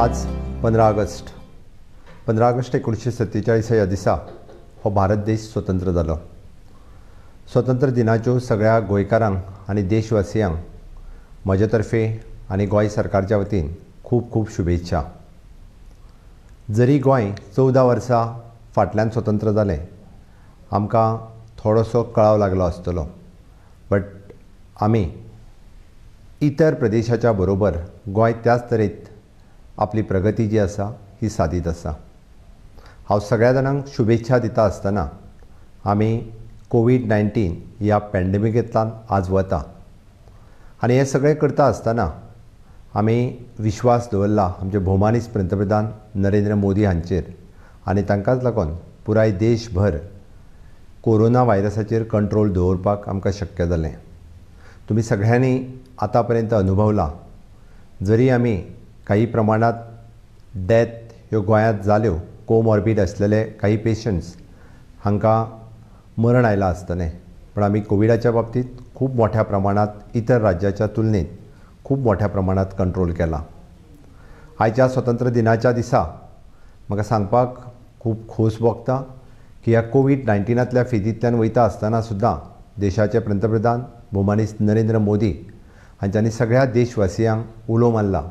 आज पंदरा ऑगस्ट. पंदरा ऑगस्ट एकोणीसशे सत्तेचाळीस ह्या दिसा हो भारत देश स्वतंत्र जालो स्वतंत्र दिनाच्यो सगळ्या गोंयकारांक आनी देशवासियांक म्हजे तर्फे आनी गोंय सरकारच्या वतीन खूब खूब शुभेच्छा. जरी गोंय चवदा वर्सां फाटल्यान स्वतंत्र जालें आमकां थोडोसो कळाव लागलो आसतलो. बट आमी इतर प्रदेशाच्या बरोबर गोंय त्याच तरेत आपली प्रगती जी आसा ही सादीत आसा हांव सगळ्या जाणांक शुभेच्छा दिता आसतना आमी कोवीड नायन्टीन ह्या पॅन्डेमिकेंतल्यान आज वता. आनी हें सगळें करता आसतना आमी विश्वास दवरला आमचे भोवमानीस पंतप्रधान नरेंद्र मोदी हांचेर. आनी तांकांच लागून पुराय देशभर कोरोना व्हायरसाचेर कंट्रोल दवरपाक आमकां शक्य जालें. तुमी सगळ्यांनी आतां पर्यंत अनुभवला. जरी आमी काही प्रमाणात डेथ ह्यो गोंयांत जाल्यो कोमॉर्बीड आसलेले काही पेशंट्स हांकां मरण आयलां आसतलें. पण आमी कोविडाच्या बाबतींत खूब मोठ्या प्रमाणांत इतर राज्याच्या तुलनेत खूब मोठ्या प्रमाणांत कंट्रोल केला. आयच्या स्वतंत्र दिनाच्या दिसा म्हाका सांगपाक खूब खोस भोगता की ह्या कोवीड नायन्टीनांतल्या फेजींतल्यान वयता आसतना सुद्दां देशाचे पंतप्रधान भोवमानीस नरेंद्र मोदी हांच्यांनी सगळ्या देशवासियांक उलो मारला.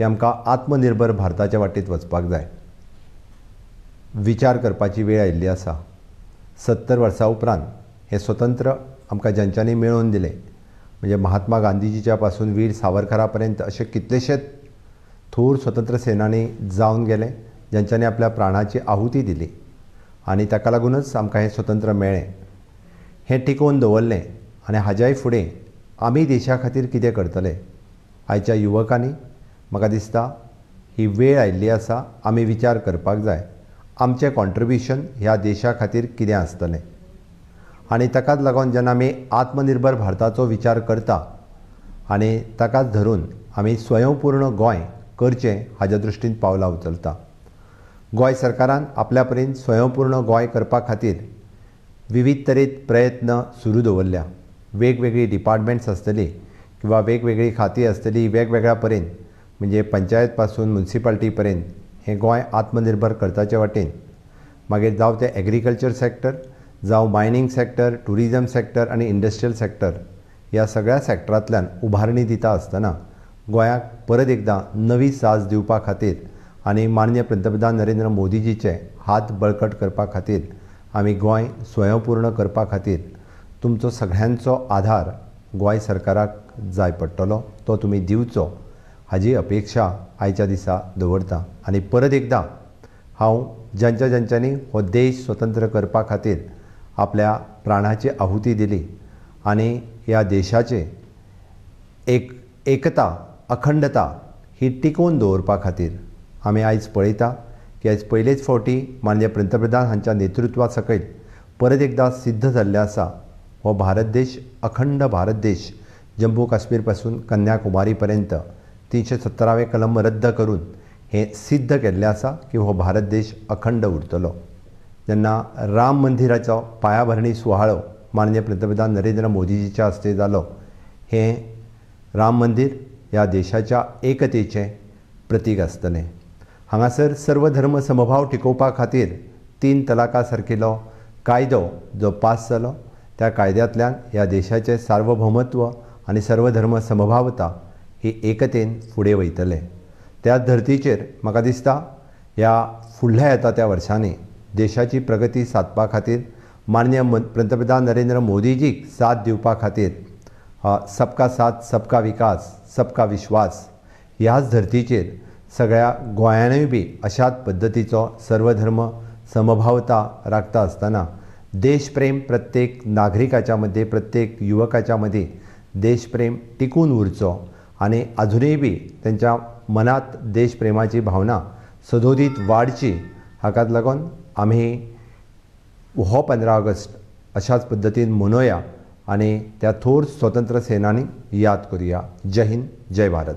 की आमकां आत्मनिर्भर भारताच्या वाटेंत वचपाक जाय. विचार करपाची वेळ आयिल्ली आसा. सत्तर वर्सां उपरांत हें स्वतंत्र आमकां ज्यांच्यांनी मेळोवन दिलें म्हणजे महात्मा गांधीजीच्या पासून वीर सावरकरा पर्यंत असे कितलेशेच थोर स्वतंत्र सेनानी जावन गेले ज्यांच्यांनी आपल्या प्राणाची आहुती दिली आनी ताका लागूनच आमकां हें स्वतंत्र मेळ्ळें. हें टिकोवन दवरलें आनी हाज्याय फुडें आमी देशा खातीर कितें करतले आयच्या युवकांनी म्हाका दिसता ही वेळ आयिल्ली आसा आमी विचार करपाक जाय. आमचें कॉन्ट्रिब्युशन ह्या देशा खातीर कितें आसतलें? आनी ताकाच लागून जेन्ना आमी आत्मनिर्भर भारताचो विचार करता आनी ताकाच धरून आमी स्वयंपूर्ण गोंय करचें हाज्या दृश्टीन पावलां उचलता. गोंय सरकारान आपल्या परीन स्वयंपूर्ण गोंय करपा खातीर विवीध तरेत प्रयत्न सुरू दवरल्या. वेगवेगळी डिपार्टमेंट्स आसतली किंवा वेगवेगळी खातीं आसतली वेगवेगळ्या परेन म्हणजे पंचायत पासून मुन्सिपाल्टी पर्यंत हें गोंय आत्मनिर्भर करताचे वाटेन. मागीर जावं तें एग्रीकल्चर सॅक्टर जावं मायनींग सॅक्टर टुरिजम सॅक्टर आनी इंडस्ट्रियल सॅक्टर ह्या सगळ्या सॅक्टरांतल्यान उभारणी दिता आसतना गोंयाक परत एकदां नवी साज दिवपा खातीर आनी माननीय पंतप्रधान नरेंद्र मोदीजीचे हात बळकट करपा खातीर आमी गोंय स्वयंपूर्ण करपा खातीर तुमचो सगळ्यांचो आधार गोंय सरकाराक जाय पडटलो तो तुमी दिवचो. हाजी अपेक्षा आयच्या दिसा दवरता आनी परत एकदां हांव ज्यांच्या ज्यांच्यांनी हो देश स्वतंत्र करपा खातीर आपल्या प्राणाची आहुती दिली आनी ह्या देशाचे एक एकता अखंडता ही टिकोवन दवरपा खातीर आमी आयज पळयता की आयज पयलेच फावटी माननीय पंतप्रधान हांच्या नेतृत्वा सकयल परत एकदां सिद्ध जाल्लें आसा हो भारत देश अखंड भारत देश जम्मू काश्मीरपासून कन्याकुमारी पर्यंत तीनशे सत्तरावें कलम रद्द करून हें सिद्ध केल्लें आसा की हो भारत देश अखंड उरतलो. जेन्ना राम मंदिराचो पांयाभरणी सुवाळो माननीय पंतप्रधान नरेंद्र मोदीजीच्या हस्ते जालो हें राम मंदीर ह्या देशाच्या एकतेचें प्रतीक आसतलें हांगासर सर्व धर्म समभाव टिकोवपा खातीर तीन तलाका सारकिलो कायदो जो पास जालो त्या कायद्यांतल्यान ह्या देशाचें सार्वभौमत्व आनी सर्वधर्म समभावता ही एकतेन फुडें वयतले. त्या धर्तीचेर म्हाका दिसता ह्या फुडल्या येता त्या वर्सांनी देशाची प्रगती सादपा खातीर माननीय पंतप्रधान नरेंद्र मोदीजीक साथ दिवपा खातीर सबका साथ सबका विकास सबका विश्वास ह्याच धर्तीचेर सगळ्या गोंयानूय बी अशाच पद्दतीचो सर्वधर्म समभावता राखता आसतना देशप्रेम प्रत्येक नागरिकाच्या मध्ये प्रत्येक युवकाच्या मध्ये देशप्रेम टिकून उरचो आनी अजूनही बी तेंच्या मनांत देशप्रेमाची भावना सदोदीत वाडची हाकाच लागून आमी हो पंदरा ऑगस्ट अशाच पद्दतीन मनोवया आनी त्या थोर स्वतंत्र सेनानी याद करुया. जय हिंद जय भारत.